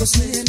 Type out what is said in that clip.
você